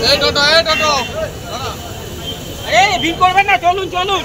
কয়- টোটো এই টোটো। আরে ভিড় করবেন না চলুন চলুন।